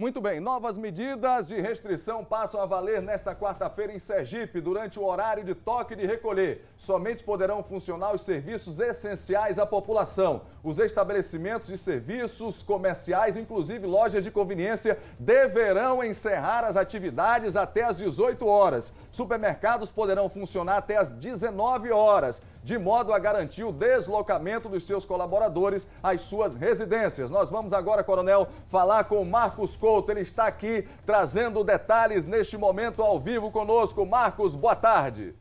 Muito bem, novas medidas de restrição passam a valer nesta quarta-feira em Sergipe, durante o horário de toque de recolher. Somente poderão funcionar os serviços essenciais à população. Os estabelecimentos de serviços comerciais, inclusive lojas de conveniência, deverão encerrar as atividades até às 18 horas. Supermercados poderão funcionar até às 19 horas de modo a garantir o deslocamento dos seus colaboradores às suas residências. Nós vamos agora, Coronel, falar com Marcos Couto. Ele está aqui trazendo detalhes neste momento ao vivo conosco. Marcos, boa tarde.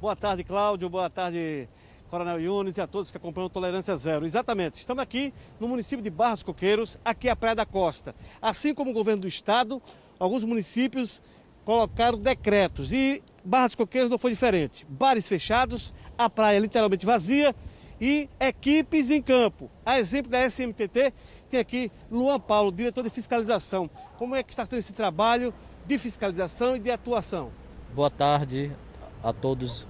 Boa tarde, Cláudio. Boa tarde, Coronel Yunes e a todos que acompanham Tolerância Zero. Exatamente, estamos aqui no município de Barros Coqueiros, aqui a Praia da Costa. Assim como o governo do estado, alguns municípios colocaram decretos e Barra dos Coqueiros não foi diferente. Bares fechados, a praia literalmente vazia e equipes em campo. A exemplo da SMTT, tem aqui Luan Paulo, diretor de fiscalização. Como é que está sendo esse trabalho de fiscalização e de atuação? Boa tarde a todos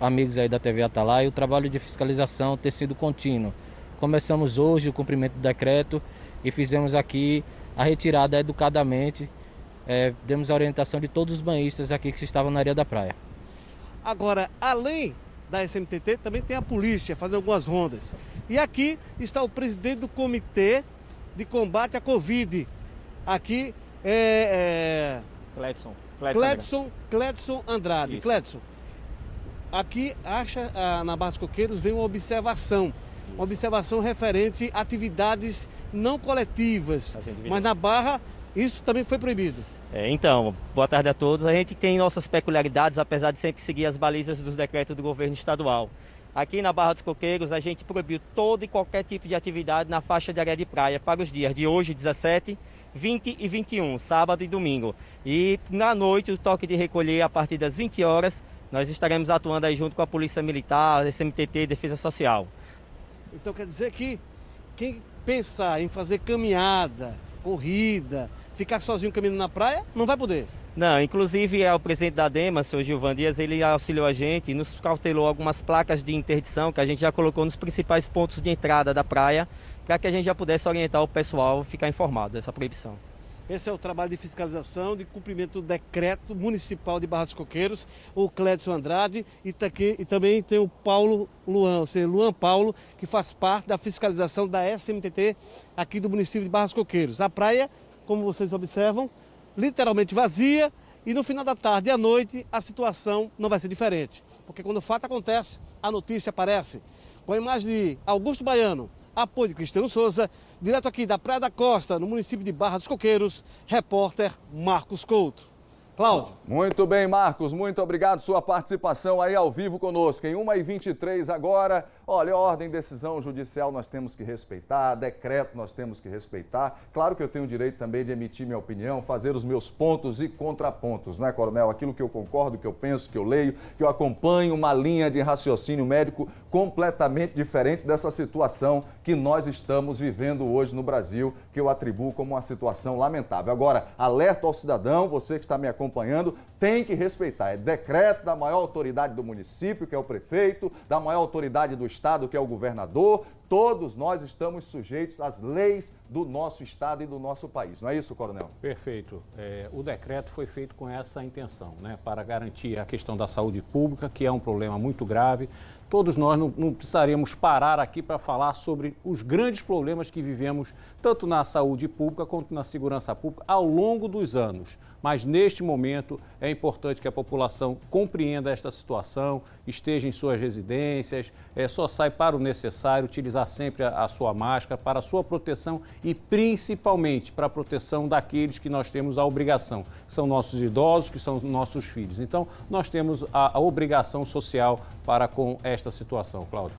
amigos aí da TV Atalaia. O trabalho de fiscalização tem sido contínuo. Começamos hoje o cumprimento do decreto e fizemos aqui a retirada educadamente é, demos a orientação de todos os banhistas aqui que estavam na areia da praia. Agora, além da SMTT, também tem a polícia fazendo algumas rondas. E aqui está o presidente do Comitê de Combate à Covid. Aqui é. é... Cledson. Cledson, Cledson Andrade. Cledson, aqui acha ah, na Barra dos Coqueiros vem uma observação. Isso. Uma observação referente a atividades não coletivas. Mas na Barra isso também foi proibido. É, então, boa tarde a todos. A gente tem nossas peculiaridades, apesar de sempre seguir as balizas dos decretos do governo estadual. Aqui na Barra dos Coqueiros, a gente proibiu todo e qualquer tipo de atividade na faixa de areia de praia para os dias de hoje, 17, 20 e 21, sábado e domingo. E na noite, o toque de recolher a partir das 20 horas, nós estaremos atuando aí junto com a Polícia Militar, SMTT Defesa Social. Então quer dizer que quem pensar em fazer caminhada, corrida, ficar sozinho caminhando na praia, não vai poder. Não, inclusive é o presidente da DEMA, o senhor Gilvan Dias, ele auxiliou a gente e nos cautelou algumas placas de interdição que a gente já colocou nos principais pontos de entrada da praia, para que a gente já pudesse orientar o pessoal e ficar informado dessa proibição. Esse é o trabalho de fiscalização, de cumprimento do decreto municipal de Barra dos Coqueiros, o Clédson Andrade e, tá aqui, e também tem o Paulo Luan, ou seja, Luan Paulo, que faz parte da fiscalização da SMTT aqui do município de Barra dos Coqueiros. A praia como vocês observam, literalmente vazia e no final da tarde e à noite a situação não vai ser diferente. Porque quando o fato acontece, a notícia aparece. Com a imagem de Augusto Baiano, apoio de Cristiano Souza, direto aqui da Praia da Costa, no município de Barra dos Coqueiros, repórter Marcos Couto. Cláudio. Muito bem, Marcos. Muito obrigado sua participação aí ao vivo conosco. Em 1h23 agora, olha, ordem, decisão judicial nós temos que respeitar, decreto nós temos que respeitar. Claro que eu tenho o direito também de emitir minha opinião, fazer os meus pontos e contrapontos, não é, Coronel? Aquilo que eu concordo, que eu penso, que eu leio, que eu acompanho uma linha de raciocínio médico completamente diferente dessa situação que nós estamos vivendo hoje no Brasil, que eu atribuo como uma situação lamentável. Agora, alerta ao cidadão, você que está me acompanhando, acompanhando, tem que respeitar. É decreto da maior autoridade do município, que é o prefeito, da maior autoridade do estado, que é o governador. Todos nós estamos sujeitos às leis do nosso estado e do nosso país. Não é isso, coronel? Perfeito. É, o decreto foi feito com essa intenção, né, para garantir a questão da saúde pública, que é um problema muito grave todos nós não, não precisaríamos parar aqui para falar sobre os grandes problemas que vivemos, tanto na saúde pública quanto na segurança pública, ao longo dos anos. Mas neste momento é importante que a população compreenda esta situação, esteja em suas residências, é, só sai para o necessário, utilizar sempre a, a sua máscara para a sua proteção e principalmente para a proteção daqueles que nós temos a obrigação, que são nossos idosos, que são nossos filhos. Então, nós temos a, a obrigação social para com esta situação, Cláudio.